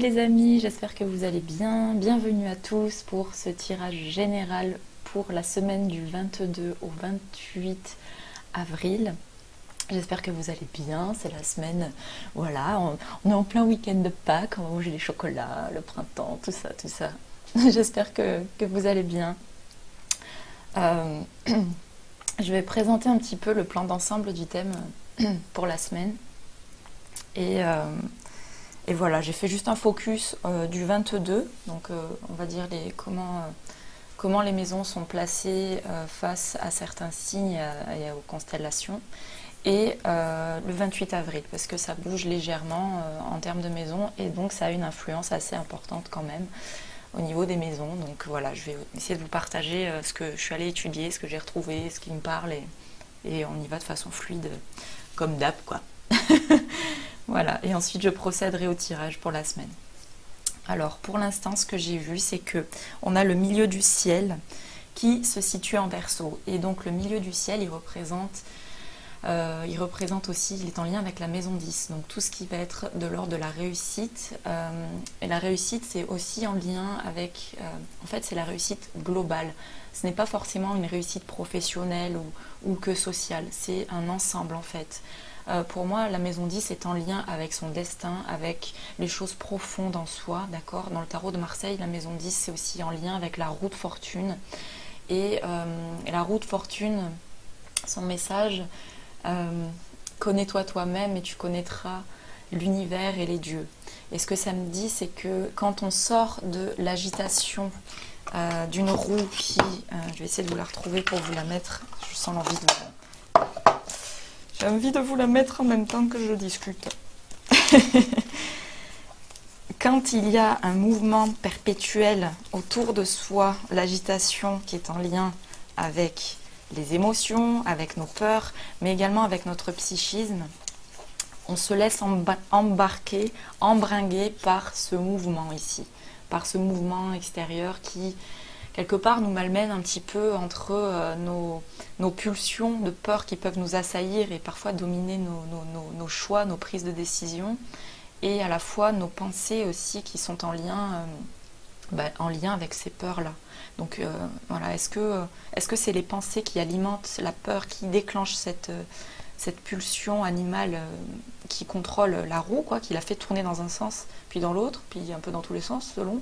les amis, j'espère que vous allez bien. Bienvenue à tous pour ce tirage général pour la semaine du 22 au 28 avril. J'espère que vous allez bien, c'est la semaine, voilà, on, est en plein week-end de Pâques, on va manger les chocolats, le printemps, tout ça, tout ça. J'espère que, vous allez bien. Euh, je vais présenter un petit peu le plan d'ensemble du thème pour la semaine. Et, euh, et voilà, j'ai fait juste un focus euh, du 22, donc euh, on va dire les, comment, euh, comment les maisons sont placées face à certains signes et, aux constellations. Et le 28 avril, parce que ça bouge légèrement en termes de maisons, et donc ça a une influence assez importante quand même au niveau des maisons. Donc voilà, je vais essayer de vous partager ce que je suis allée étudier, ce que j'ai retrouvé, ce qui me parle, et, et on y va de façon fluide, comme d'hab, quoi. Voilà, et ensuite je procéderai au tirage pour la semaine. Alors pour l'instant, ce que j'ai vu, c'est que on a le milieu du ciel qui se situe en verso. Et donc le milieu du ciel, il représente, euh, représente aussi, il est en lien avec la maison 10. Donc tout ce qui va être de l'ordre de la réussite. Euh, et la réussite, c'est aussi en lien avec, euh, en fait, c'est la réussite globale. Ce n'est pas forcément une réussite professionnelle ou que sociale. C'est un ensemble en fait. Euh, pour moi, la maison 10 est en lien avec son destin, avec les choses profondes en soi, d'accord? Dans le tarot de Marseille, la maison 10, c'est aussi en lien avec la route fortune. Et, euh, la route fortune, son message, euh, connais-toi toi-même et tu connaîtras l'univers et les dieux. Et ce que ça me dit, c'est que quand on sort de l'agitation d'une roue qui... je vais essayer de vous la retrouver pour vous la mettre. Je sens l'envie de j'ai envie de vous la mettre en même temps que je discute. Quand il y a un mouvement perpétuel autour de soi, l'agitation qui est en lien avec les émotions, avec nos peurs, mais également avec notre psychisme, on se laisse embarquer, embringuer par ce mouvement ici, par ce mouvement extérieur qui quelque part nous malmène un petit peu entre euh, nos, pulsions de peur qui peuvent nous assaillir et parfois dominer nos, choix, nos prises de décision, et à la fois nos pensées aussi qui sont en lien, euh, bah, en lien avec ces peurs-là. Donc euh, voilà, est-ce que c'est les pensées qui alimentent la peur, qui déclenchent cette, cette pulsion animale qui contrôle la roue, quoi, qui la fait tourner dans un sens, puis dans l'autre, puis un peu dans tous les sens selon?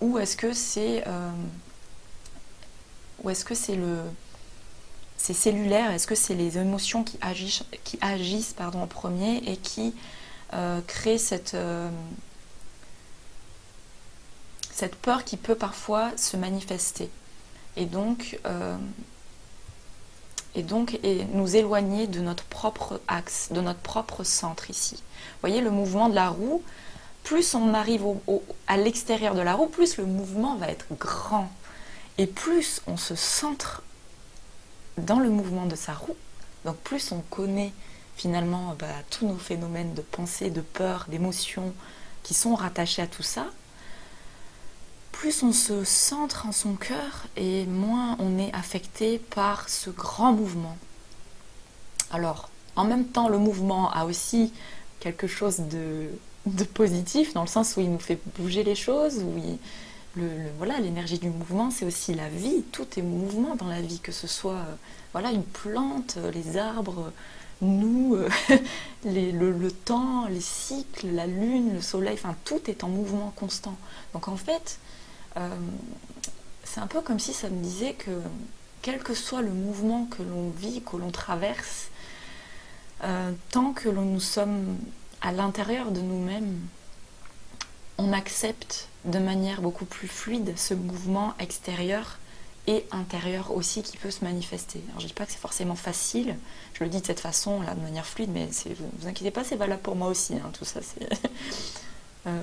Ou est-ce que c'est ou est-ce que c'est le c'est cellulaire? Est-ce que c'est les émotions qui agissent, qui agissent pardon, en premier et qui euh, créent cette, euh, cette peur qui peut parfois se manifester? Et donc, euh, et donc et nous éloigner de notre propre axe, de notre propre centre ici. Vous voyez le mouvement de la roue, plus on arrive à l'extérieur de la roue, plus le mouvement va être grand. Et plus on se centre dans le mouvement de sa roue, donc plus on connaît finalement bah, tous nos phénomènes de pensée, de peur, d'émotion qui sont rattachés à tout ça, plus on se centre en son cœur et moins on est affecté par ce grand mouvement. Alors, en même temps, le mouvement a aussi quelque chose de, de positif, dans le sens où il nous fait bouger les choses, où il, voilà, l'énergie du mouvement, c'est aussi la vie. Tout est mouvement dans la vie, que ce soit euh, voilà, une plante, euh, les arbres, nous, euh, le, temps, les cycles, la lune, le soleil, enfin tout est en mouvement constant. Donc en fait, c'est un peu comme si ça me disait que quel que soit le mouvement que l'on vit, que l'on traverse, tant que nous sommes à l'intérieur de nous-mêmes, on accepte de manière beaucoup plus fluide ce mouvement extérieur et intérieur aussi qui peut se manifester. Alors je ne dis pas que c'est forcément facile, je le dis de cette façon, là, de manière fluide, mais vous, vous inquiétez pas, c'est valable pour moi aussi, hein, tout ça. Euh,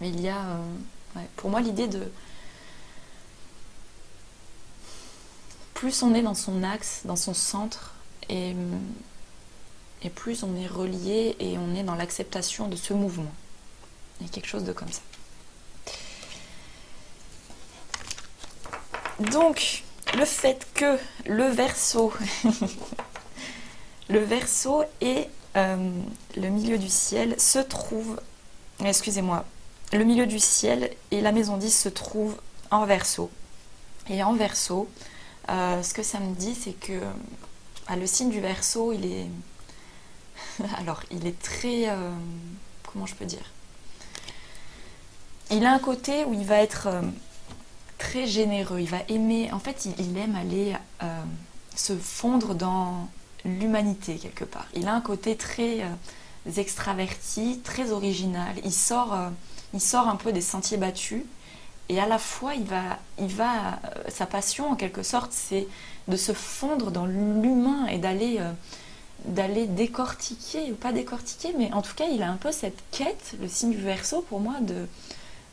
mais il y a, euh, pour moi, l'idée de... Plus on est dans son axe, dans son centre, et, et plus on est relié et on est dans l'acceptation de ce mouvement. Il y a quelque chose de comme ça. Donc, le fait que le verso, et euh, le milieu du ciel se trouvent excusez-moi, le milieu du ciel et la maison 10 se trouve en verso. Et en verso, euh, ce que ça me dit, c'est que ah, le signe du verso, il est. Alors, il est très. Euh, comment je peux dire? Il a un côté où il va être euh, très généreux. Il va aimer. En fait, il, aime aller se fondre dans l'humanité quelque part. Il a un côté très extraverti, très original. Il sort, il sort un peu des sentiers battus et à la fois il va, il va, euh, sa passion en quelque sorte, c'est de se fondre dans l'humain et d'aller, euh, d'aller décortiquer ou pas décortiquer, mais en tout cas il a un peu cette quête, le signe du Verseau pour moi,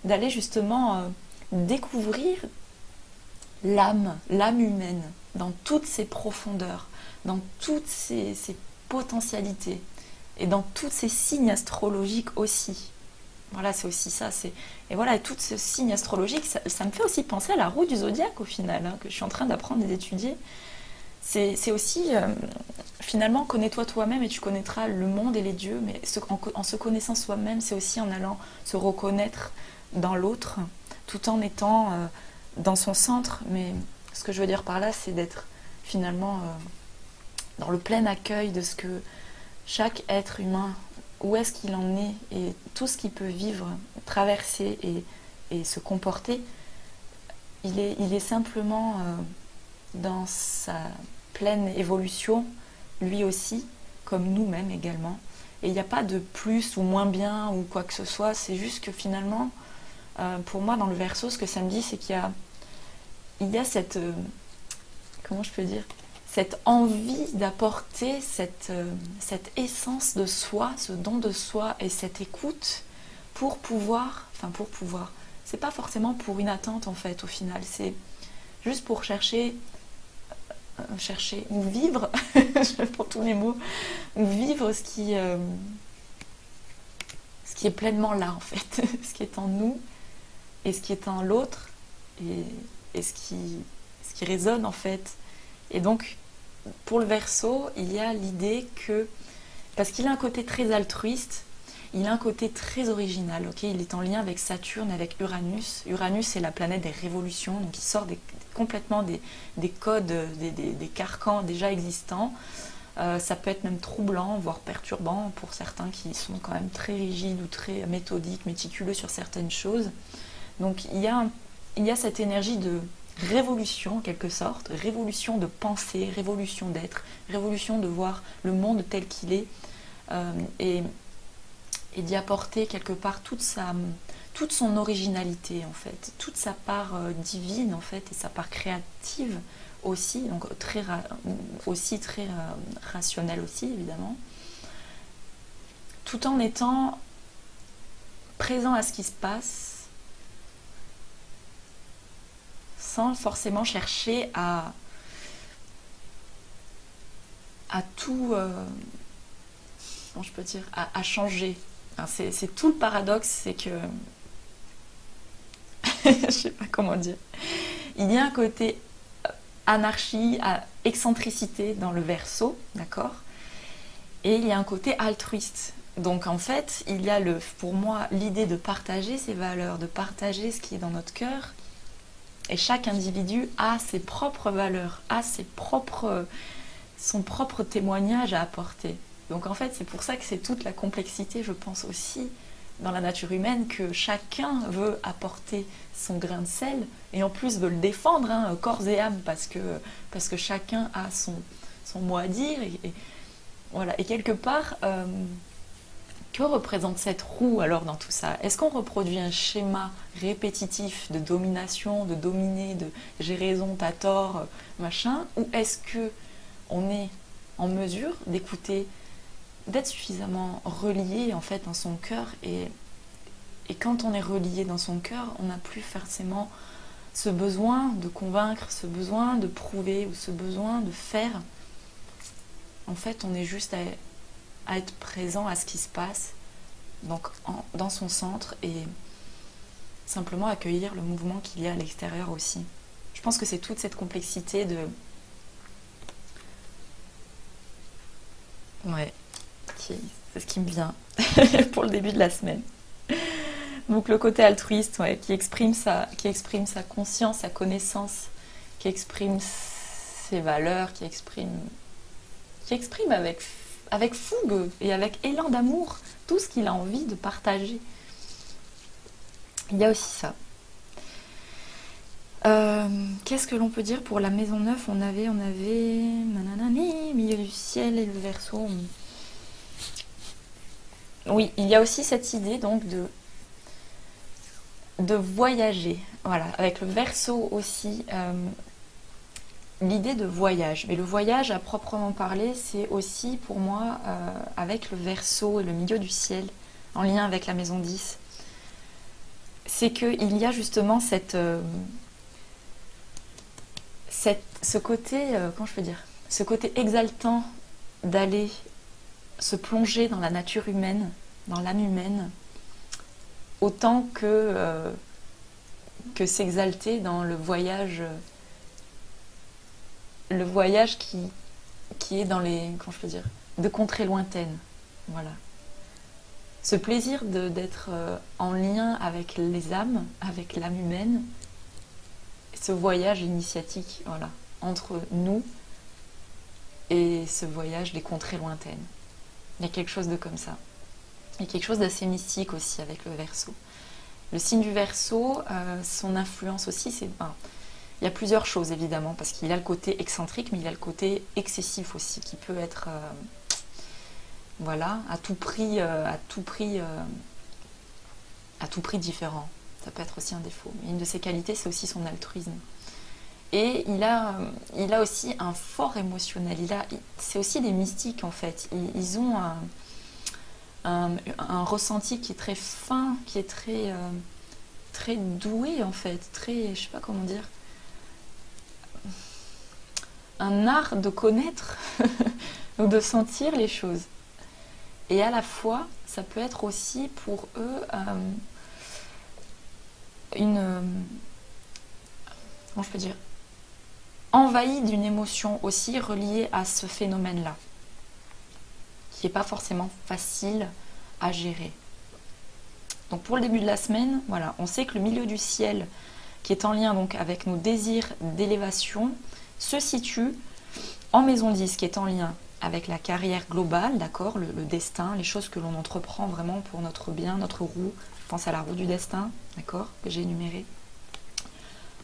d'aller justement euh, découvrir l'âme, l'âme humaine dans toutes ses profondeurs, dans toutes ses, potentialités et dans tous ses signes astrologiques aussi. Voilà, c'est aussi ça. Et voilà, tout ce signe astrologique, ça, me fait aussi penser à la roue du zodiaque au final, hein, que je suis en train d'apprendre et d'étudier. C'est aussi, euh, finalement, connais-toi toi-même et tu connaîtras le monde et les dieux, mais en, se connaissant soi-même, c'est aussi en allant se reconnaître dans l'autre, tout en étant euh, dans son centre. Mais ce que je veux dire par là, c'est d'être finalement euh, dans le plein accueil de ce que chaque être humain où est-ce qu'il en est et tout ce qu'il peut vivre, traverser et, se comporter, il est, simplement euh, dans sa pleine évolution, lui aussi, comme nous-mêmes également. Et il n'y a pas de plus ou moins bien ou quoi que ce soit, c'est juste que finalement, euh, pour moi, dans le verso, ce que ça me dit, c'est qu'il y a, il y a cette. Euh, comment je peux dire cette envie d'apporter cette, euh, cette essence de soi, ce don de soi et cette écoute pour pouvoir, enfin pour pouvoir, c'est pas forcément pour une attente en fait au final, c'est juste pour chercher, chercher ou vivre, pour tous les mots, ou vivre ce qui, ce qui est pleinement là en fait, ce qui est en nous et ce qui est en l'autre et, ce, qui, ce qui résonne en fait. Et donc, pour le verso, il y a l'idée que, parce qu'il a un côté très altruiste, il a un côté très original. il est en lien avec Saturne, avec Uranus. Uranus, c'est la planète des révolutions, donc il sort complètement des, codes, des, carcans déjà existants. Euh, ça peut être même troublant, voire perturbant pour certains qui sont quand même très rigides ou très méthodiques, méticuleux sur certaines choses. Donc il y a, cette énergie de révolution en quelque sorte, révolution de pensée, révolution d'être, révolution de voir le monde tel qu'il est euh, et, d'y apporter quelque part toute, sa, son originalité en fait, toute sa part euh, divine en fait et sa part créative aussi, donc très, aussi très euh, rationnelle aussi évidemment, tout en étant présent à ce qui se passe forcément chercher à, à tout, euh, je peux dire, à, changer. C'est tout le paradoxe, c'est que, je sais pas comment dire, il y a un côté anarchie, excentricité dans le verso, d'accord? Et il y a un côté altruiste. Donc en fait, il y a le, pour moi l'idée de partager ses valeurs, de partager ce qui est dans notre cœur, et chaque individu a ses propres valeurs, a ses propres, son propre témoignage à apporter. Donc en fait, c'est pour ça que c'est toute la complexité, je pense aussi, dans la nature humaine, que chacun veut apporter son grain de sel et en plus veut le défendre, hein, corps et âme, parce que, parce que chacun a son, son mot à dire. Et, voilà. et quelque part, euh, que représente cette roue alors dans tout ça? Est-ce qu'on reproduit un schéma répétitif de domination, de dominer, de j'ai raison, t'as tort, machin? Ou est-ce que on est en mesure d'écouter, d'être suffisamment relié en fait dans son cœur? Et, et quand on est relié dans son cœur, on n'a plus forcément ce besoin de convaincre, ce besoin de prouver ou ce besoin de faire? En fait, on est juste à, à être présent à ce qui se passe donc dans son centre et simplement accueillir le mouvement qu'il y a à l'extérieur aussi. Je pense que c'est toute cette complexité de... Ouais, c'est ce qui me vient pour le début de la semaine. Donc le côté altruiste, ouais, qui, exprime sa, qui exprime sa conscience, sa connaissance, qui exprime ses valeurs, qui exprime, qui exprime avec, avec fougue et avec élan d'amour tout ce qu'il a envie de partager. Il y a aussi ça. Euh, qu'est-ce que l'on peut dire pour la maison neuve? On avait, on avait, nananani, milieu du ciel et le verso. Oui, il y a aussi cette idée donc de de voyager. Voilà, avec le verso aussi, euh, l'idée de voyage. Mais le voyage, à proprement parler, c'est aussi pour moi euh, avec le verso et le milieu du ciel, en lien avec la maison 10. C'est qu'il y a justement cette, ce côté, euh, comment je peux dire, ce côté exaltant d'aller se plonger dans la nature humaine, dans l'âme humaine, autant que, euh, que s'exalter dans le voyage, le voyage qui, qui est dans les, comment je peux dire, de contrées lointaines. Voilà. Ce plaisir d'être euh, en lien avec les âmes, avec l'âme humaine, ce voyage initiatique voilà, entre nous et ce voyage des contrées lointaines. Il y a quelque chose de comme ça. Il y a quelque chose d'assez mystique aussi avec le verso. Le signe du verso, euh, son influence aussi, c'est. Il y a plusieurs choses évidemment, parce qu'il a le côté excentrique, mais il a le côté excessif aussi, qui peut être. Euh, voilà, à tout prix, euh, à tout prix, à tout prix différent. Ça peut être aussi un défaut. Mais une de ses qualités, c'est aussi son altruisme. Et il a, il a aussi un fort émotionnel. Il a, c'est aussi des mystiques en fait. Ils, ont un, un, ressenti qui est très fin, qui est très, euh, très doué en fait, très, je sais pas comment dire, un art de connaître ou de sentir les choses. Et à la fois, ça peut être aussi pour eux euh, une. Euh, comment je peux dire Envahi d'une émotion aussi reliée à ce phénomène-là, qui n'est pas forcément facile à gérer. Donc pour le début de la semaine, voilà, on sait que le milieu du ciel, qui est en lien donc avec nos désirs d'élévation, se situe en maison 10, qui est en lien avec la carrière globale, d'accord, le, destin, les choses que l'on entreprend vraiment pour notre bien, notre roue, je pense à la roue du destin, d'accord, que j'ai énuméré.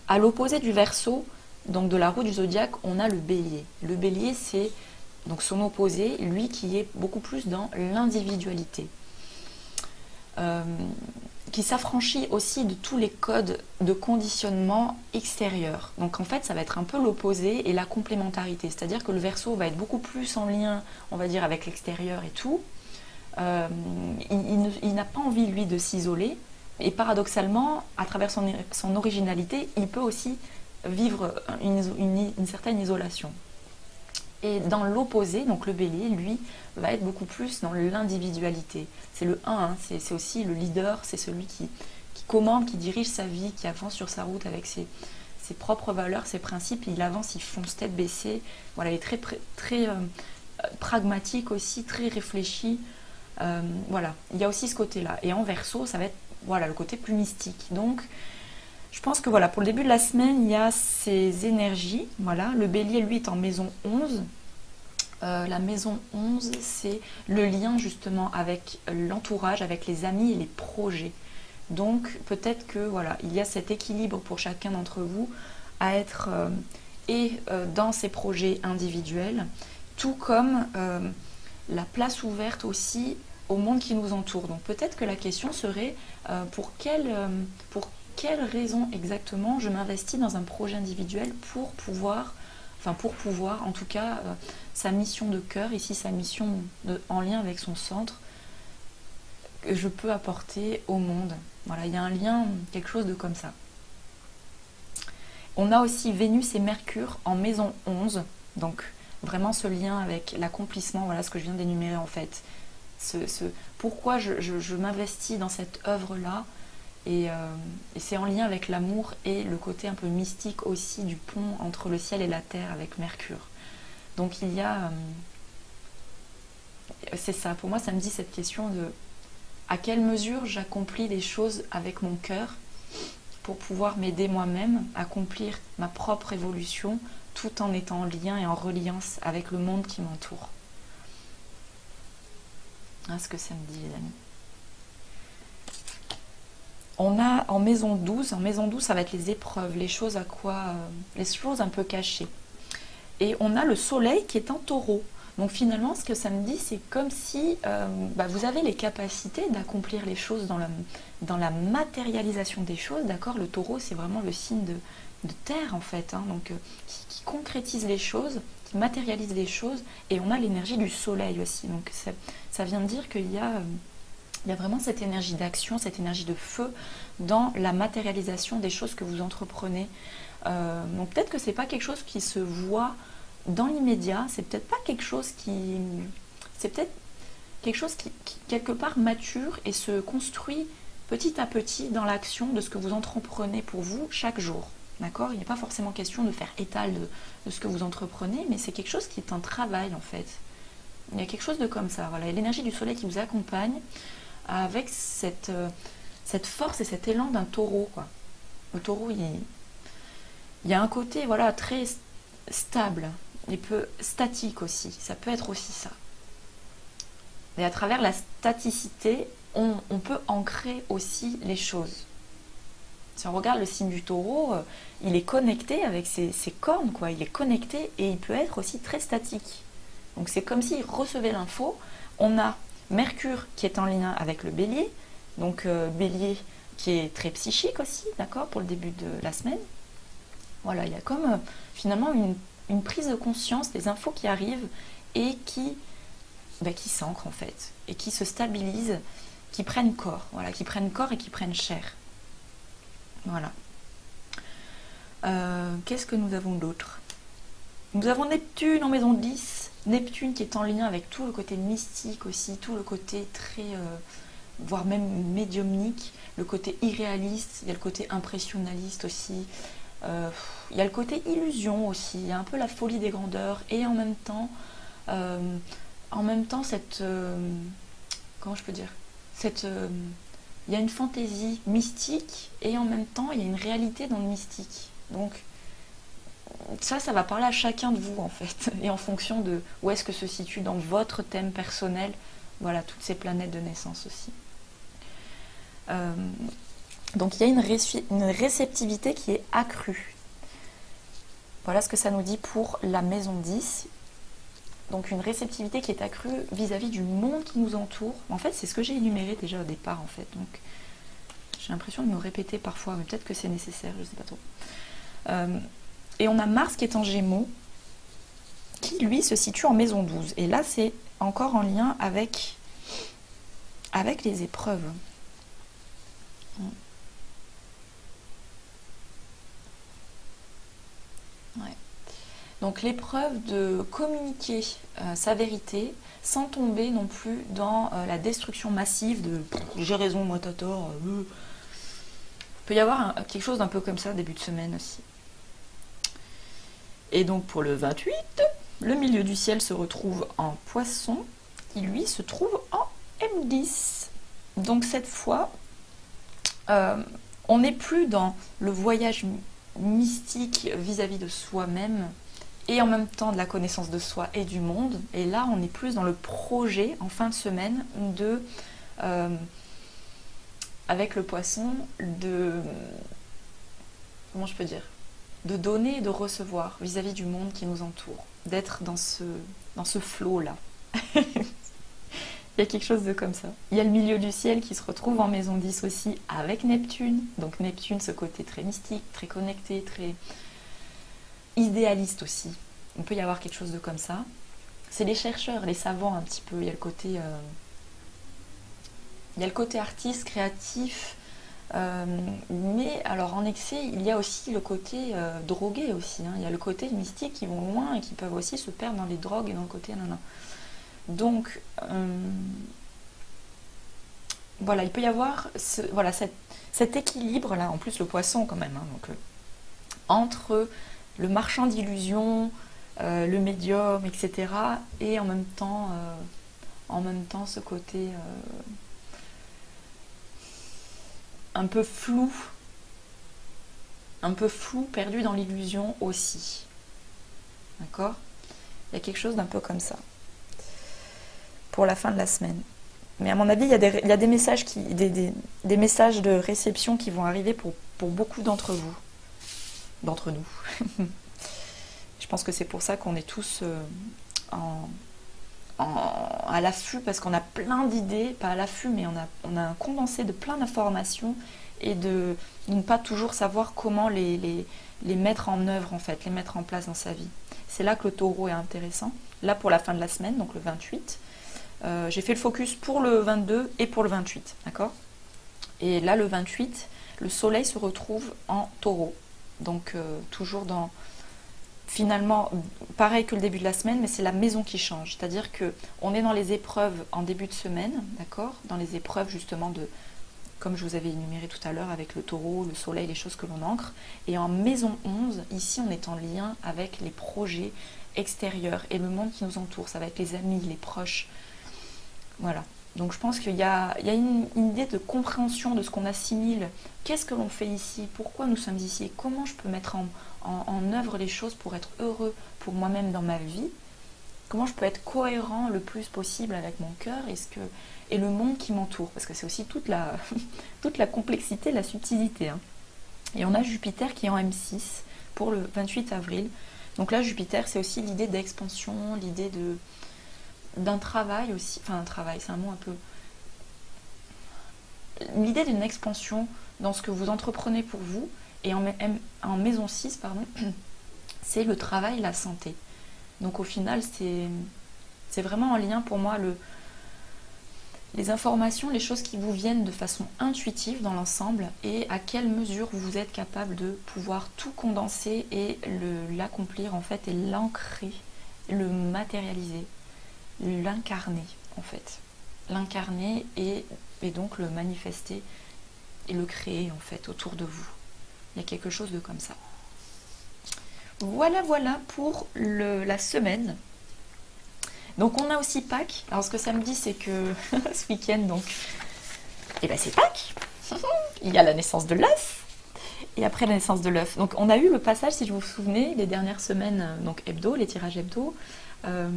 À l'opposé du verso, donc de la roue du zodiaque, on a le bélier. Le bélier, c'est donc son opposé, lui qui est beaucoup plus dans l'individualité. Euh, qui s'affranchit aussi de tous les codes de conditionnement extérieur. Donc en fait, ça va être un peu l'opposé et la complémentarité. C'est-à-dire que le verso va être beaucoup plus en lien, on va dire, avec l'extérieur et tout, euh, il, n'a pas envie, lui, de s'isoler. Et paradoxalement, à travers son, originalité, il peut aussi vivre une, certaine isolation. Et dans l'opposé, donc le bélier, lui, va être beaucoup plus dans l'individualité. C'est le 1, hein, c'est aussi le leader, c'est celui qui, commande, qui dirige sa vie, qui avance sur sa route avec ses, propres valeurs, ses principes. Il avance, il fonce tête baissée. Voilà, il est très, très euh, pragmatique aussi, très réfléchi. Euh, voilà, il y a aussi ce côté-là. Et en verso, ça va être voilà, le côté plus mystique. Donc, je pense que voilà, pour le début de la semaine, il y a ces énergies. Voilà, le bélier, lui, est en maison 11. Euh, la maison 11, c'est le lien justement avec l'entourage, avec les amis et les projets. Donc peut-être que voilà, il y a cet équilibre pour chacun d'entre vous à être euh, et dans ses projets individuels, tout comme la place ouverte aussi au monde qui nous entoure. Donc peut-être que la question serait euh, pour, euh, pour quelle raison exactement je m'investis dans un projet individuel pour pouvoir, enfin pour pouvoir en tout cas euh, sa mission de cœur, ici sa mission en lien avec son centre, que je peux apporter au monde. Voilà, il y a un lien, quelque chose de comme ça. On a aussi Vénus et Mercure en maison 11, donc vraiment ce lien avec l'accomplissement, voilà ce que je viens d'énumérer en fait. Ce, pourquoi je, m'investis dans cette œuvre-là euh, et, c'est en lien avec l'amour et le côté un peu mystique aussi du pont entre le ciel et la terre avec Mercure. Donc il y a... Euh, c'est ça, pour moi ça me dit cette question de À quelle mesure j'accomplis les choses avec mon cœur pour pouvoir m'aider moi-même, accomplir ma propre évolution tout en étant en lien et en reliance avec le monde qui m'entoure. Ah, ce que ça me dit, les amis. On a en maison 12, en maison 12, ça va être les épreuves, les choses à quoi, euh, les choses un peu cachées. Et on a le soleil qui est en taureau. Donc finalement, ce que ça me dit, c'est comme si euh, bah, vous avez les capacités d'accomplir les choses dans la, matérialisation des choses. D'accord? Le taureau, c'est vraiment le signe de, terre, en fait, hein, donc, euh, qui, concrétise les choses, qui matérialise les choses. Et on a l'énergie du soleil aussi. Donc ça, ça vient de dire qu'il y a... il y a vraiment cette énergie d'action, cette énergie de feu dans la matérialisation des choses que vous entreprenez. Euh, donc peut-être que c'est pas quelque chose qui se voit dans l'immédiat, c'est peut-être pas quelque chose qui. C'est peut-être quelque chose qui, quelque part mature et se construit petit à petit dans l'action de ce que vous entreprenez pour vous chaque jour. D'accord? Il n'est pas forcément question de faire étal de, ce que vous entreprenez, mais c'est quelque chose qui est un travail en fait. Il y a quelque chose de comme ça. Voilà, l'énergie du soleil qui vous accompagne avec cette, euh, cette force et cet élan d'un taureau. Quoi. Le taureau, il, y a un côté voilà très stable, il peut statique aussi, ça peut être aussi ça. Et à travers la staticité, on, peut ancrer aussi les choses. Si on regarde le signe du taureau, euh, il est connecté avec ses, cornes, quoi. Il est connecté et il peut être aussi très statique. Donc c'est comme s'il recevait l'info. On a Mercure qui est en lien avec le bélier, donc euh, bélier qui est très psychique aussi, d'accord, pour le début de la semaine. Voilà, il y a comme euh, finalement une prise de conscience des infos qui arrivent et qui, bah, qui s'ancrent en fait, et qui se stabilisent, qui prennent corps, voilà, qui prennent corps et qui prennent chair. Voilà. Euh, qu'est-ce que nous avons d'autre? Nous avons Neptune en maison 10. Neptune qui est en lien avec tout le côté mystique aussi, tout le côté très, euh, voire même médiumnique, le côté irréaliste, il y a le côté impressionnaliste aussi, euh, il y a le côté illusion aussi, il y a un peu la folie des grandeurs et en même temps, euh, en même temps cette, comment je peux dire, cette, il y a une fantaisie mystique et en même temps il y a une réalité dans le mystique. Donc ça, ça va parler à chacun de vous en fait, et en fonction de où est-ce que se situe dans votre thème personnel, voilà, toutes ces planètes de naissance aussi. Donc il y a une, réceptivité qui est accrue. Voilà ce que ça nous dit pour la maison 10. Donc une réceptivité qui est accrue vis-à-vis du monde qui nous entoure. En fait, c'est ce que j'ai énuméré déjà au départ, en fait. Donc j'ai l'impression de me répéter parfois, mais peut-être que c'est nécessaire, je ne sais pas trop. Euh, et on a Mars qui est en Gémeaux, qui lui se situe en maison 12. Et là, c'est encore en lien avec, avec les épreuves. Donc l'épreuve de communiquer euh, sa vérité sans tomber non plus dans euh, la destruction massive de j'ai raison, moi t'as tort. Euh. Il peut y avoir quelque chose d'un peu comme ça début de semaine aussi. Et donc pour le 28, le milieu du ciel se retrouve en poisson, qui lui se trouve en M10. Donc cette fois, on n'est plus dans le voyage mystique vis-à-vis de soi-même et en même temps de la connaissance de soi et du monde. Et là, on est plus dans le projet en fin de semaine de, euh, avec le poisson, de, comment je peux dire, de donner et de recevoir vis-à-vis du monde qui nous entoure, d'être dans ce, dans flot-là. Il y a quelque chose de comme ça. Il y a le milieu du ciel qui se retrouve en maison 10 aussi avec Neptune. Donc Neptune, ce côté très mystique, très connecté, très idéaliste aussi. On peut y avoir quelque chose de comme ça. C'est les chercheurs, les savants un petit peu. Il y a le côté, euh, il y a le côté artiste, créatif. Euh, mais alors en excès, il y a aussi le côté euh, drogué aussi. Hein. Il y a le côté mystique qui vont loin et qui peuvent aussi se perdre dans les drogues et dans le côté nanana. Donc, euh, voilà, il peut y avoir voilà, cet équilibre là, en plus le poisson quand même, hein, donc, entre le marchand d'illusions, le médium, etc. Et en même temps, en même temps ce côté un peu flou, un peu flou, perdu dans l'illusion aussi. D'accord? Il y a quelque chose d'un peu comme ça. Pour la fin de la semaine. Mais à mon avis, il y a des, messages, qui, des, messages de réception qui vont arriver pour, pour beaucoup d'entre vous. D'entre nous. Je pense que c'est pour ça qu'on est tous euh, à l'affût, parce qu'on a plein d'idées, pas à l'affût, mais on a, on a un condensé de plein d'informations et de, ne pas toujours savoir comment les, les, les, mettre en œuvre, en fait, les mettre en place dans sa vie. C'est là que le taureau est intéressant. Là, pour la fin de la semaine, donc le 28, euh, j'ai fait le focus pour le 22 et pour le 28, d'accord? Et là, le 28, le soleil se retrouve en taureau. Donc, euh, toujours dans, finalement, pareil que le début de la semaine, mais c'est la maison qui change. C'est-à-dire que on est dans les épreuves en début de semaine, d'accord? Dans les épreuves justement de, comme je vous avais énuméré tout à l'heure avec le taureau, le soleil, les choses que l'on ancre. Et en maison 11, ici, on est en lien avec les projets extérieurs et le monde qui nous entoure. Ça va être les amis, les proches. Voilà. Donc je pense qu'il y a, une, idée de compréhension de ce qu'on assimile. Qu'est-ce que l'on fait ici? Pourquoi nous sommes ici? Comment je peux mettre en, en, œuvre les choses pour être heureux pour moi-même dans ma vie Comment je peux être cohérent le plus possible avec mon cœur et, ce que, le monde qui m'entoure? Parce que c'est aussi toute la, toute la complexité, la subtilité. Hein. Et on a Jupiter qui est en M6 pour le 28 avril. Donc là, Jupiter, c'est aussi l'idée d'expansion, l'idée de d'un travail aussi, enfin un travail, c'est un mot un peu... L'idée d'une expansion dans ce que vous entreprenez pour vous, et en, maison 6, pardon, c'est le travail, la santé. Donc au final, c'est vraiment en lien pour moi le, les informations, les choses qui vous viennent de façon intuitive dans l'ensemble et à quelle mesure vous êtes capable de pouvoir tout condenser et l'accomplir en fait et l'ancrer, le matérialiser, l'incarner en fait. L'incarner et, et donc le manifester et le créer en fait autour de vous. Il y a quelque chose de comme ça. Voilà, voilà pour le, la semaine. Donc on a aussi Pâques. Alors ce que ça me dit, c'est que ce week-end, donc, eh ben c'est Pâques. Il y a la naissance de l'œuf. Et après la naissance de l'œuf. Donc on a eu le passage, si je vous souvenez, les dernières semaines, donc hebdo, les tirages hebdo. Euh,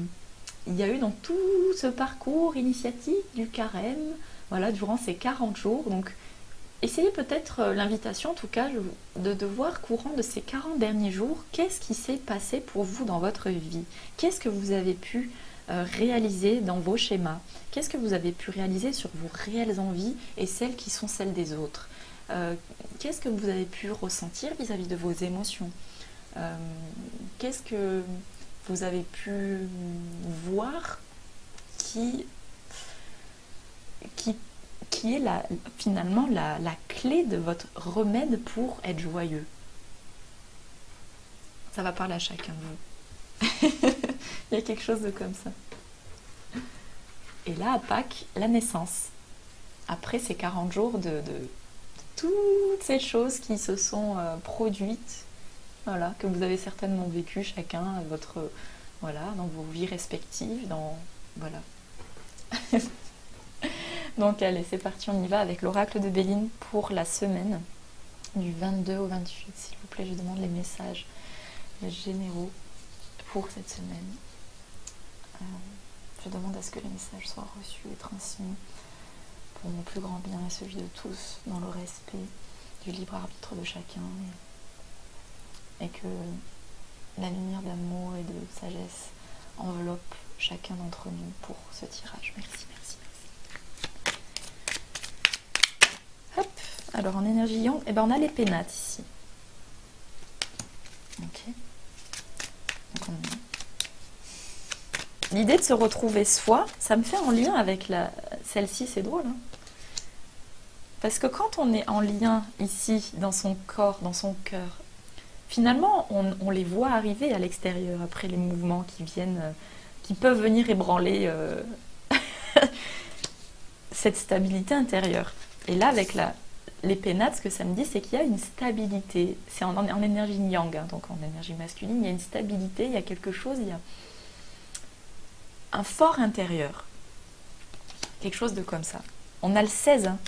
il y a eu donc tout ce parcours initiatique du carême, voilà, durant ces 40 jours. Donc essayez peut-être euh, l'invitation, en tout cas, de, voir courant de ces 40 derniers jours, qu'est-ce qui s'est passé pour vous dans votre vie? Qu'est-ce que vous avez pu euh, réaliser dans vos schémas? Qu'est-ce que vous avez pu réaliser sur vos réelles envies et celles qui sont celles des autres? Euh, Qu'est-ce que vous avez pu ressentir vis-à-vis de vos émotions? Qu'est-ce que vous avez pu voir qui qui est finalement la, clé de votre remède pour être joyeux. Ça va parler à chacun de vous. Il y a quelque chose de comme ça. Et là, à Pâques, la naissance. Après ces 40 jours de, toutes ces choses qui se sont euh, produites, voilà, que vous avez certainement vécu chacun votre, voilà, dans vos vies respectives, dans, voilà. Donc allez, c'est parti, on y va avec l'oracle de Béline pour la semaine du 22 au 28. S'il vous plaît, je demande les messages généraux pour cette semaine. Euh, je demande à ce que les messages soient reçus et transmis pour mon plus grand bien et celui de tous, dans le respect du libre arbitre de chacun, et, et que la lumière d'amour et de sagesse enveloppe chacun d'entre nous pour ce tirage. Merci. Alors en énergie yang, eh ben, on a les pénates ici. L'idée de se retrouver soi, ça me fait en lien avec celle-ci, c'est drôle. Hein. Parce que quand on est en lien ici, dans son corps, dans son cœur, finalement, on, les voit arriver à l'extérieur, après les mouvements qui viennent, euh, qui peuvent venir ébranler euh, cette stabilité intérieure. Et là, avec les pénates, ce que ça me dit, c'est qu'il y a une stabilité. C'est en, énergie yang, hein, donc en énergie masculine, il y a une stabilité, il y a quelque chose, il y a un fort intérieur. Quelque chose de comme ça. On a le 16. 16, hein.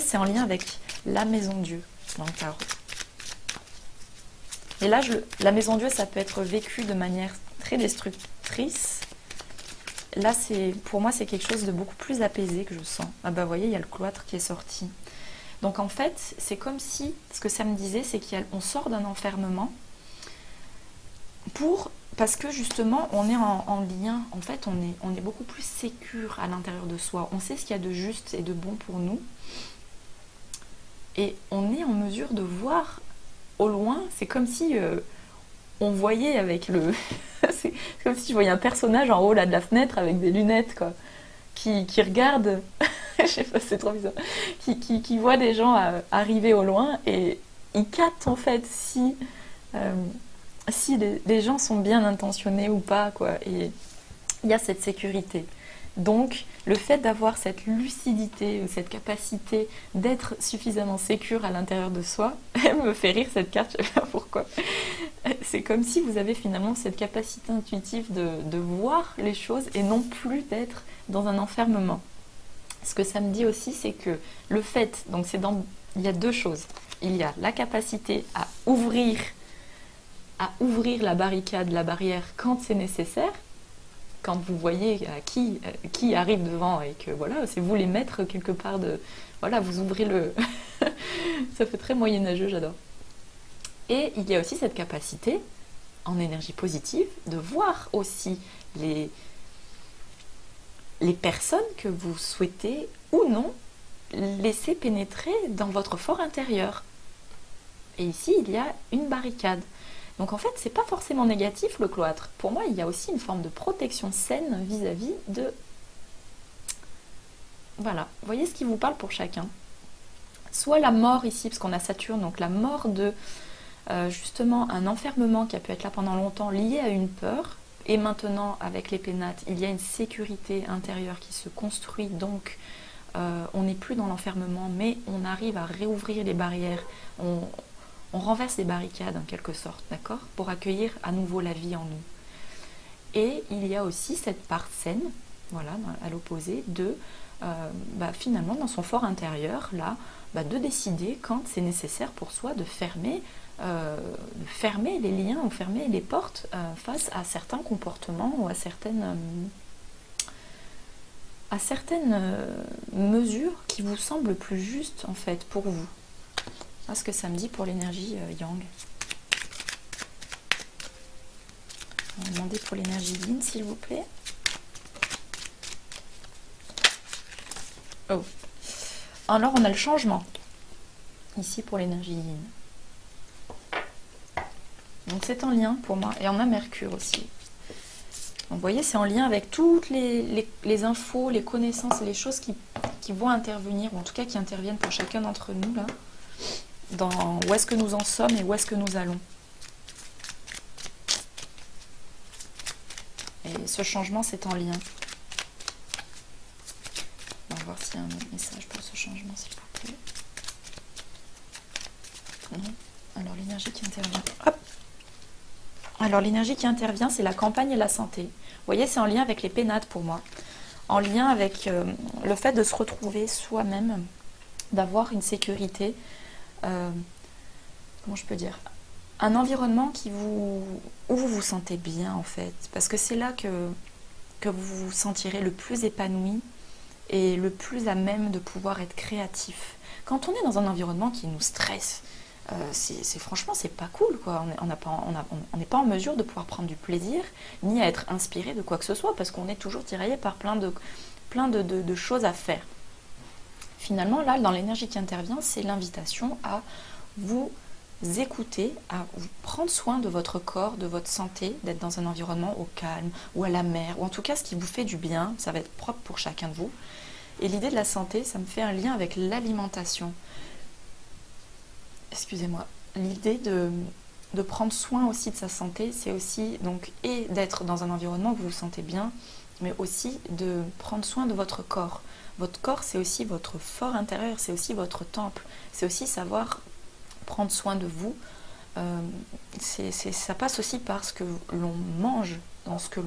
c'est en lien avec la maison Dieu dans le tarot. Et là, la maison Dieu, ça peut être vécu de manière très destructrice. Là, pour moi, c'est quelque chose de beaucoup plus apaisé que je sens. Ah bah, vous voyez, il y a le cloître qui est sorti. Donc en fait, c'est comme si, ce que ça me disait, c'est qu'on sort d'un enfermement pour parce que justement, on est en, lien, en fait, on est, on est beaucoup plus sécure à l'intérieur de soi. On sait ce qu'il y a de juste et de bon pour nous. Et on est en mesure de voir au loin, c'est comme si euh, on voyait avec le. c'est comme si je voyais un personnage en haut là de la fenêtre avec des lunettes, quoi, qui, regarde. je sais pas, c'est trop bizarre. Qui, qui, voit des gens euh, arriver au loin et il capte en fait si. Euh, si les, gens sont bien intentionnés ou pas, quoi. Et il y a cette sécurité. Donc, le fait d'avoir cette lucidité, cette capacité d'être suffisamment sécure à l'intérieur de soi, elle me fait rire cette carte, je sais pas pourquoi. C'est comme si vous avez finalement cette capacité intuitive de, voir les choses et non plus d'être dans un enfermement. Ce que ça me dit aussi, c'est que le fait, donc c'est dans, il y a deux choses. Il y a la capacité à ouvrir à ouvrir la barricade, la barrière quand c'est nécessaire, quand vous voyez à qui, qui arrive devant et que voilà, c'est vous les mettre quelque part de. Voilà, vous ouvrez le. Ça fait très moyenâgeux, j'adore. Et il y a aussi cette capacité, en énergie positive, de voir aussi les, les personnes que vous souhaitez ou non laisser pénétrer dans votre fort intérieur. Et ici, il y a une barricade. Donc en fait, c'est pas forcément négatif le cloître. Pour moi, il y a aussi une forme de protection saine vis-à-vis de. Voilà, voyez ce qui vous parle pour chacun. Soit la mort ici, parce qu'on a Saturne, donc la mort de euh, justement un enfermement qui a pu être là pendant longtemps lié à une peur. Et maintenant, avec les pénates, il y a une sécurité intérieure qui se construit, donc euh, on n'est plus dans l'enfermement, mais on arrive à réouvrir les barrières. On, renverse les barricades en quelque sorte, d'accord Pour accueillir à nouveau la vie en nous. Et il y a aussi cette part saine, voilà, à l'opposé, de euh, bah, finalement dans son fort intérieur, là, bah, de décider quand c'est nécessaire pour soi de fermer, euh, fermer les liens ou fermer les portes euh, face à certains comportements ou à certaines, à certaines mesures qui vous semblent plus justes en fait pour vous ce que ça me dit pour l'énergie euh, Yang. On va demander pour l'énergie Yin, s'il vous plaît. Oh. Alors, on a le changement. Ici, pour l'énergie Yin. Donc, c'est en lien pour moi. Et on a Mercure aussi. Donc, vous voyez, c'est en lien avec toutes les, infos, les connaissances, les choses qui, qui vont intervenir, ou en tout cas qui interviennent pour chacun d'entre nous, là dans où est-ce que nous en sommes et où est-ce que nous allons. Et ce changement, c'est en lien. On va voir s'il y a un autre message pour ce changement, s'il vous plaît. Non. Alors l'énergie qui intervient. Hop. Alors l'énergie qui intervient, c'est la campagne et la santé. Vous voyez, c'est en lien avec les pénates pour moi. En lien avec euh, le fait de se retrouver soi-même, d'avoir une sécurité, euh, comment je peux dire, un environnement qui vous, où vous vous sentez bien en fait. Parce que c'est là que, que vous vous sentirez le plus épanoui et le plus à même de pouvoir être créatif. Quand on est dans un environnement qui nous stresse, euh, c'est franchement c'est pas cool quoi. On n'est pas, en mesure de pouvoir prendre du plaisir ni à être inspiré de quoi que ce soit parce qu'on est toujours tiraillé par plein de, plein de choses à faire. Finalement, là, dans l'énergie qui intervient, c'est l'invitation à vous écouter, à vous prendre soin de votre corps, de votre santé, d'être dans un environnement au calme ou à la mer, ou en tout cas ce qui vous fait du bien, ça va être propre pour chacun de vous. Et l'idée de la santé, ça me fait un lien avec l'alimentation. Excusez-moi. L'idée de, prendre soin aussi de sa santé, c'est aussi donc et d'être dans un environnement où vous vous sentez bien, mais aussi de prendre soin de votre corps. Votre corps, c'est aussi votre fort intérieur, c'est aussi votre temple, c'est aussi savoir prendre soin de vous. Euh, ça passe aussi par ce que l'on mange, dans ce que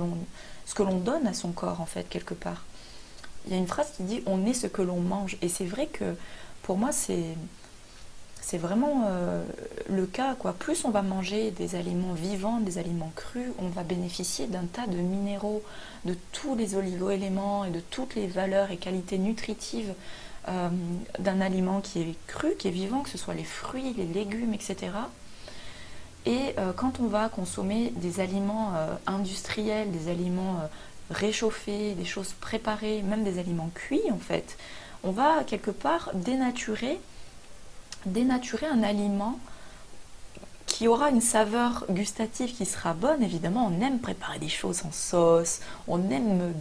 l'on donne à son corps, en fait, quelque part. Il y a une phrase qui dit on est ce que l'on mange. Et c'est vrai que pour moi, c'est c'est vraiment euh, le cas. Plus on va manger des aliments vivants, des aliments crus, on va bénéficier d'un tas de minéraux, de tous les oligo-éléments et de toutes les valeurs et qualités nutritives euh, d'un aliment qui est cru, qui est vivant, que ce soit les fruits, les légumes, etc. Et euh, quand on va consommer des aliments industriels, des aliments réchauffés, des choses préparées, même des aliments cuits en fait, on va quelque part dénaturer dénaturer un aliment qui aura une saveur gustative qui sera bonne. Évidemment, on aime préparer des choses en sauce, on aime,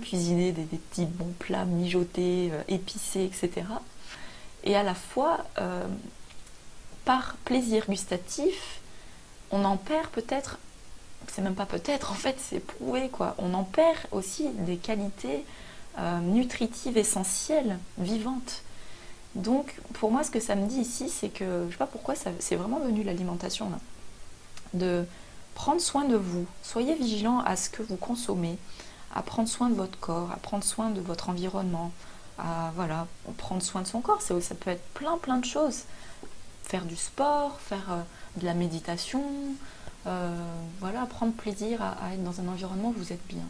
cuisiner des, petits bons plats mijotés, euh, épicés, etc. Et à la fois, euh, par plaisir gustatif, on en perd peut-être, c'est même pas peut-être, en fait, c'est prouvé quoi. On en perd aussi des qualités euh, nutritives essentielles, vivantes. Donc, pour moi, ce que ça me dit ici, c'est que, je sais pas pourquoi, c'est vraiment venu l'alimentation, là. De prendre soin de vous. Soyez vigilant à ce que vous consommez, à prendre soin de votre corps, à prendre soin de votre environnement, à, voilà, prendre soin de son corps. Ça peut être plein, plein de choses. Faire du sport, faire euh, de la méditation, euh, voilà, prendre plaisir à, être dans un environnement où vous êtes bien.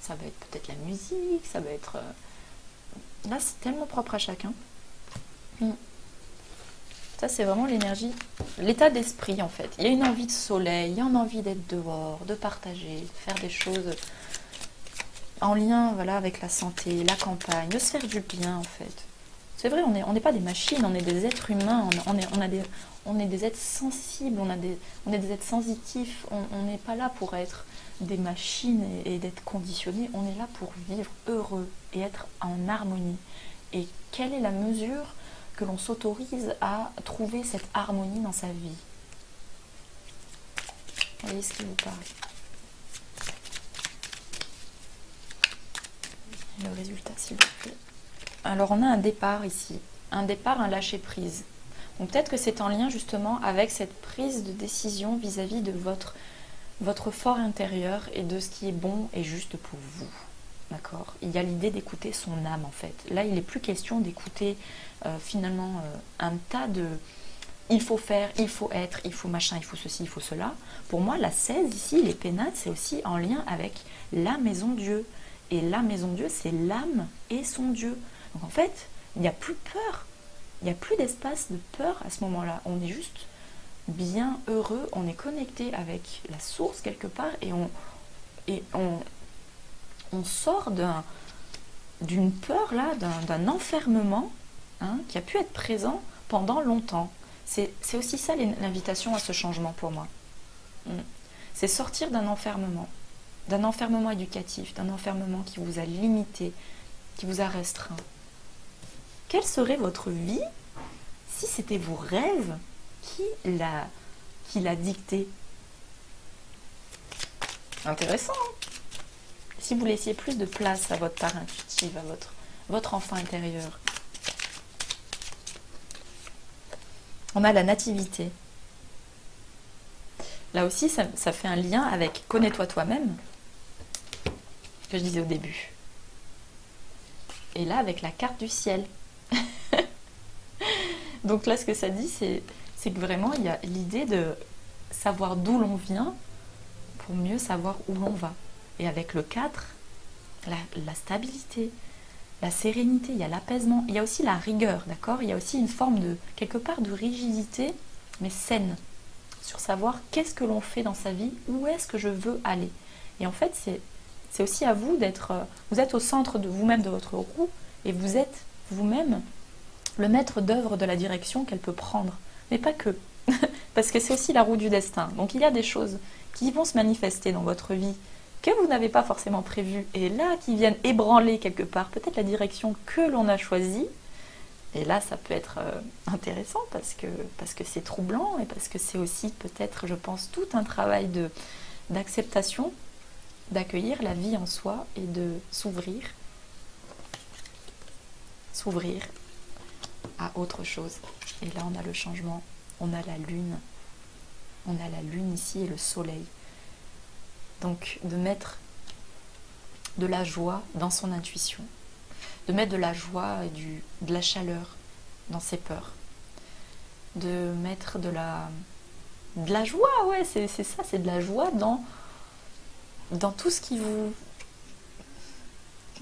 Ça va être peut-être la musique, ça va être... Euh, Là, c'est tellement propre à chacun. Hmm. Ça, c'est vraiment l'énergie, l'état d'esprit en fait. Il y a une envie de soleil, il y a une envie d'être dehors, de partager, de faire des choses en lien voilà, avec la santé, la campagne, de se faire du bien en fait. C'est vrai, on n'est pas des machines, on est des êtres humains, on, est, on, a des, on est des êtres sensibles, on, a des, on est des êtres sensitifs, on n'est pas là pour être des machines et, d'être conditionné, on est là pour vivre heureux et être en harmonie. Et quelle est la mesure que l'on s'autorise à trouver cette harmonie dans sa vie? Voyez ce qui vous parle. Le résultat, s'il vous plaît. Alors, on a un départ ici. Un départ, un lâcher-prise. Donc, peut-être que c'est en lien justement avec cette prise de décision vis-à-vis -vis de votre fort intérieur et de ce qui est bon et juste pour vous. D'accord Il y a l'idée d'écouter son âme en fait. Là, il n'est plus question d'écouter euh, finalement euh, un tas de il faut faire, il faut être, il faut machin, il faut ceci, il faut cela. Pour moi, la 16 ici, les pénates, c'est aussi en lien avec la maison Dieu. Et la maison Dieu, c'est l'âme et son Dieu. Donc en fait, il n'y a plus peur. Il n'y a plus d'espace de peur à ce moment-là. On est juste bien heureux, on est connecté avec la source quelque part et on, et on, on sort d'une peur là, d'un enfermement hein, qui a pu être présent pendant longtemps. C'est aussi ça l'invitation à ce changement pour moi. Hmm. C'est sortir d'un enfermement, d'un enfermement éducatif, d'un enfermement qui vous a limité, qui vous a restreint. Quelle serait votre vie si c'était vos rêves qui l'a qui dicté Intéressant. Hein? Si vous laissiez plus de place à votre part intuitive, à votre, enfant intérieur. On a la nativité. Là aussi, ça, fait un lien avec connais-toi toi-même, que je disais au début. Et là, avec la carte du ciel. Donc là, ce que ça dit, c'est que vraiment, il y a l'idée de savoir d'où l'on vient pour mieux savoir où l'on va. Et avec le 4, la, stabilité, la sérénité, il y a l'apaisement, il y a aussi la rigueur, d'accord? Il y a aussi une forme de, quelque part, de rigidité, mais saine, sur savoir qu'est-ce que l'on fait dans sa vie, où est-ce que je veux aller? Et en fait, c'est aussi à vous d'être, vous êtes au centre de vous-même, de votre roue, et vous êtes vous-même le maître d'œuvre de la direction qu'elle peut prendre mais pas que. Parce que c'est aussi la roue du destin. Donc il y a des choses qui vont se manifester dans votre vie que vous n'avez pas forcément prévues et là qui viennent ébranler quelque part peut-être la direction que l'on a choisie. Et là, ça peut être euh, intéressant parce que parce que c'est troublant et parce que c'est aussi peut-être, je pense, tout un travail d'acceptation, d'accueillir la vie en soi et de s'ouvrir, s'ouvrir à autre chose. Et là, on a le changement, on a la lune. On a la lune ici et le soleil. Donc, de mettre de la joie dans son intuition, de mettre de la joie et du, de la chaleur dans ses peurs, de mettre de la, de la joie, ouais, c'est ça, c'est de la joie dans, dans tout ce qui vous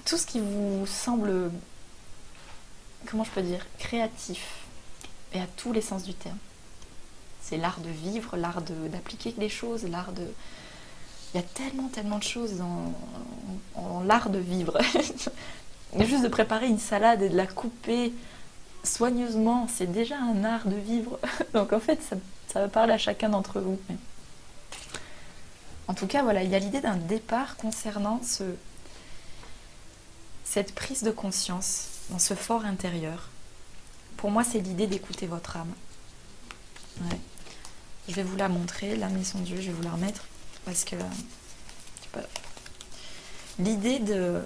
tout ce qui vous semble comment je peux dire créatif et à tous les sens du terme. C'est l'art de vivre, l'art d'appliquer les choses, l'art de il y a tellement tellement de choses en, l'art de vivre. Juste de préparer une salade et de la couper soigneusement, c'est déjà un art de vivre. Donc en fait, ça, ça va parler à chacun d'entre vous. En tout cas, voilà, il y a l'idée d'un départ concernant ce, cette prise de conscience dans ce fort intérieur. Pour moi, c'est l'idée d'écouter votre âme. Je vais vous la montrer, la maison Dieu, je vais vous la remettre parce que l'idée de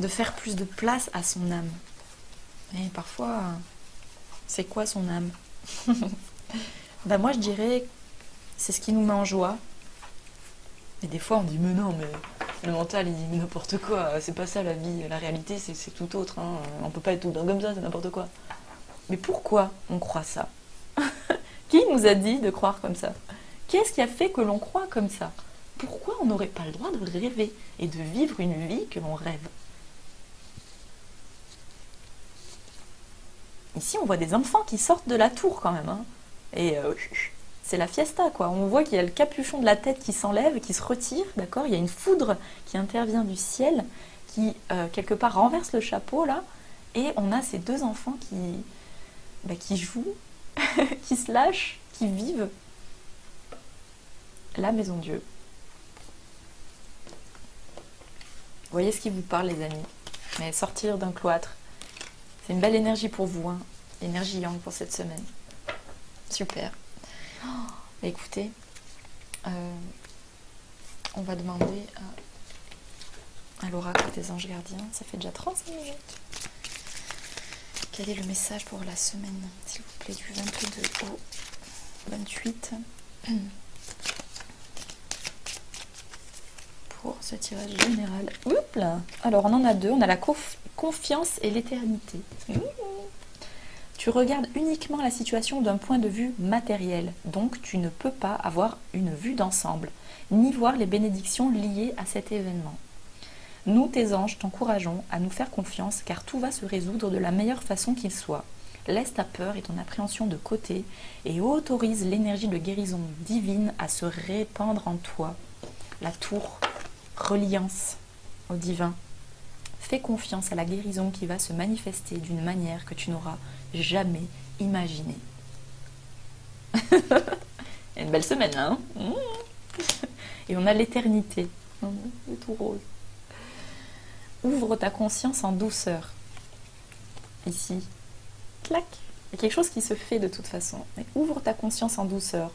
de faire plus de place à son âme. Et parfois, c'est quoi son âme? Ben moi je dirais c'est ce qui nous met en joie. Et des fois on dit mais non mais le mental il dit n'importe quoi, c'est pas ça la vie, la réalité c'est tout autre, hein. on peut pas être tout le comme ça, c'est n'importe quoi. Mais pourquoi on croit ça? Qui nous a dit de croire comme ça? Qu'est-ce qui a fait que l'on croit comme ça? Pourquoi on n'aurait pas le droit de rêver et de vivre une vie que l'on rêve? Ici, on voit des enfants qui sortent de la tour quand même. Hein. Et euh, c'est la fiesta, quoi. On voit qu'il y a le capuchon de la tête qui s'enlève, qui se retire, d'accord? Il y a une foudre qui intervient du ciel, qui euh, quelque part renverse le chapeau, là. Et on a ces deux enfants qui, bah, qui jouent, qui se lâchent, qui vivent la maison Dieu. Voyez ce qui vous parle, les amis. Mais sortir d'un cloître, c'est une belle énergie pour vous, hein. énergie yang pour cette semaine. Super. Oh, écoutez, euh, on va demander à, l'oracle des anges gardiens, ça fait déjà 35 minutes. Quel est le message pour la semaine, s'il vous plaît, du 22 au 28 pour ce tirage général. Oups Alors on en a deux, on a la confiance et l'éternité. Tu regardes uniquement la situation d'un point de vue matériel, donc tu ne peux pas avoir une vue d'ensemble, ni voir les bénédictions liées à cet événement. Nous, tes anges, t'encourageons à nous faire confiance car tout va se résoudre de la meilleure façon qu'il soit. Laisse ta peur et ton appréhension de côté et autorise l'énergie de guérison divine à se répandre en toi. La tour, reliance au divin. Fais confiance à la guérison qui va se manifester d'une manière que tu n'auras jamais imaginé. Une belle semaine là, hein Et on a l'éternité. C'est tout rose. Ouvre ta conscience en douceur. Ici. Clac. Il y a quelque chose qui se fait de toute façon. Mais ouvre ta conscience en douceur.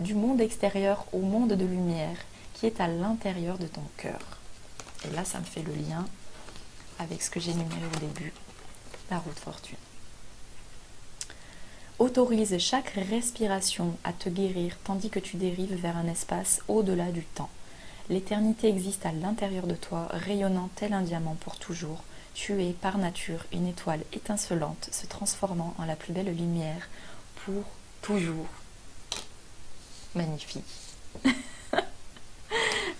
Du monde extérieur au monde de lumière qui est à l'intérieur de ton cœur. Et là, ça me fait le lien avec ce que j'ai énuméré au début, la route fortune. Autorise chaque respiration à te guérir tandis que tu dérives vers un espace au-delà du temps. L'éternité existe à l'intérieur de toi, rayonnant tel un diamant pour toujours. Tu es par nature une étoile étincelante, se transformant en la plus belle lumière pour toujours. Magnifique.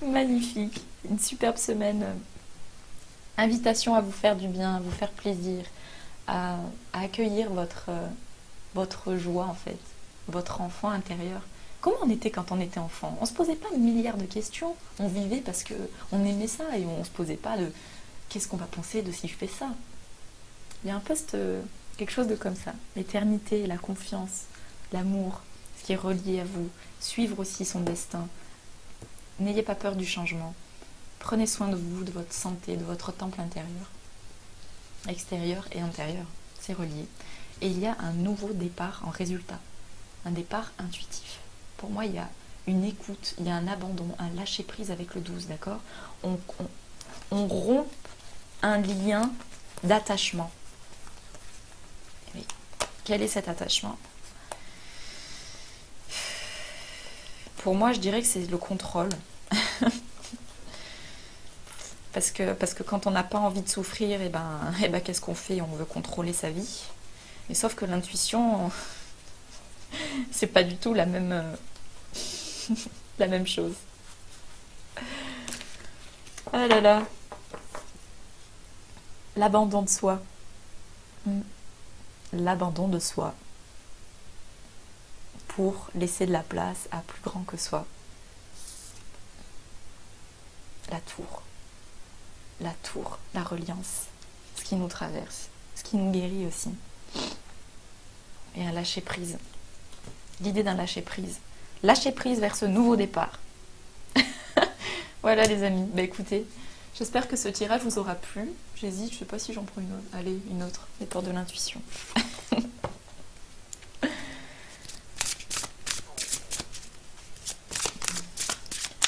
Magnifique. Une superbe semaine. Invitation à vous faire du bien, à vous faire plaisir, à, accueillir votre votre joie en fait, votre enfant intérieur. Comment on était quand on était enfant? On se posait pas de milliards de questions. On vivait parce que on aimait ça et on se posait pas de qu'est-ce qu'on va penser de si je fais ça? Il y a un peu quelque chose de comme ça. L'éternité, la confiance, l'amour, ce qui est relié à vous. Suivre aussi son destin. N'ayez pas peur du changement. Prenez soin de vous, de votre santé, de votre temple intérieur. Extérieur et intérieur. C'est relié et il y a un nouveau départ en résultat, un départ intuitif. Pour moi, il y a une écoute, il y a un abandon, un lâcher-prise avec le 12, d'accord? On, rompt un lien d'attachement. Quel est cet attachement? Pour moi, je dirais que c'est le contrôle. parce, que, parce que quand on n'a pas envie de souffrir, et eh ben, et eh ben qu'est-ce qu'on fait? On veut contrôler sa vie Mais sauf que l'intuition, c'est pas du tout la même, euh, la même chose. Ah là là. L'abandon de soi. Hmm. L'abandon de soi. Pour laisser de la place à plus grand que soi. La tour. La tour, la reliance. Ce qui nous traverse. Ce qui nous guérit aussi. Et un lâcher prise. L'idée d'un lâcher prise. Lâcher prise vers ce nouveau départ. voilà les amis. Bah écoutez, j'espère que ce tirage vous aura plu. J'hésite, je sais pas si j'en prends une autre. Allez, une autre. Les portes de l'intuition.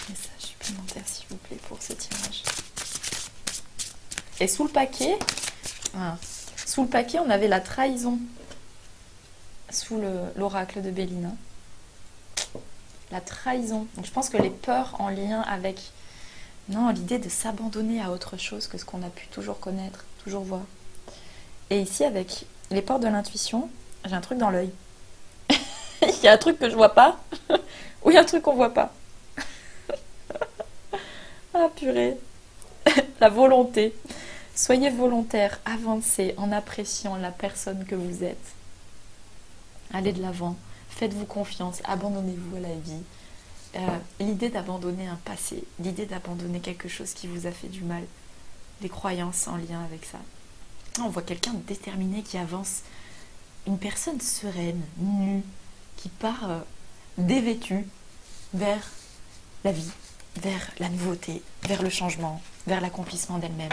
Message supplémentaire s'il vous plaît pour ce tirage. Et sous le paquet, sous le paquet, on avait la trahison sous l'oracle de Bélina. La trahison. Donc je pense que les peurs en lien avec non, l'idée de s'abandonner à autre chose que ce qu'on a pu toujours connaître, toujours voir. Et ici, avec les portes de l'intuition, j'ai un truc dans l'œil. il y a un truc que je vois pas, ou il y a un truc qu'on voit pas. ah purée. la volonté. Soyez volontaire, avancez en appréciant la personne que vous êtes. Allez de l'avant, faites-vous confiance, abandonnez-vous à la vie. Euh, l'idée d'abandonner un passé, l'idée d'abandonner quelque chose qui vous a fait du mal, des croyances en lien avec ça. On voit quelqu'un déterminé qui avance, une personne sereine, nue, qui part euh, dévêtue vers la vie, vers la nouveauté, vers le changement, vers l'accomplissement d'elle-même.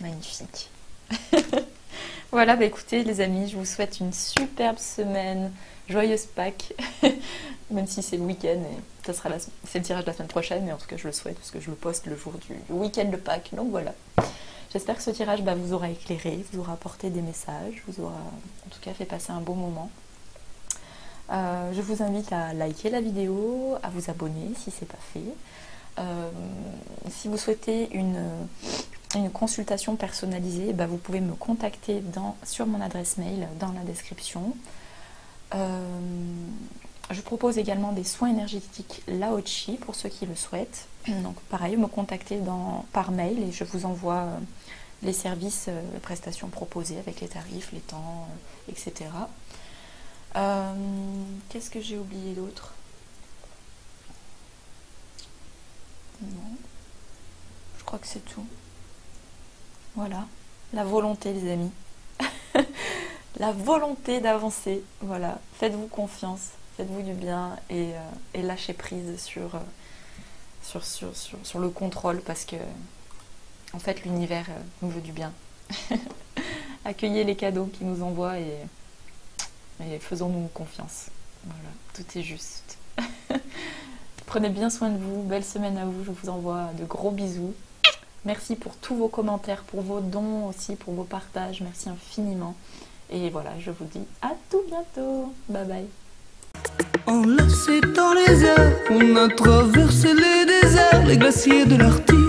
Magnifique. voilà, bah écoutez les amis, je vous souhaite une superbe semaine, joyeuse Pâques, même si c'est le week-end et c'est le tirage de la semaine prochaine, mais en tout cas je le souhaite parce que je le poste le jour du week-end de Pâques. Donc voilà. J'espère que ce tirage bah, vous aura éclairé, vous aura apporté des messages, vous aura en tout cas fait passer un bon moment. Euh, je vous invite à liker la vidéo, à vous abonner si ce n'est pas fait. Euh, si vous souhaitez une, une consultation personnalisée, bah, vous pouvez me contacter dans, sur mon adresse mail dans la description. Euh, je propose également des soins énergétiques Laochi pour ceux qui le souhaitent. Donc pareil, me contacter dans, par mail et je vous envoie euh, les services, euh, les prestations proposées avec les tarifs, les temps, etc. Qu'est-ce que j'ai oublié d'autre? Non. Je crois que c'est tout. Voilà. La volonté, les amis. la volonté d'avancer. Voilà. Faites-vous confiance faites-vous du bien et, euh, lâchez prise euh, sur, le contrôle parce que en fait l'univers euh, nous veut du bien. Accueillez les cadeaux qu'il nous envoie et, et faisons-nous confiance. Voilà, tout est juste. Prenez bien soin de vous, belle semaine à vous, je vous envoie de gros bisous. Merci pour tous vos commentaires, pour vos dons aussi, pour vos partages, merci infiniment. Et voilà, je vous dis à tout bientôt. Bye bye. On a traversé les déserts, les glaciers de l'Arctique.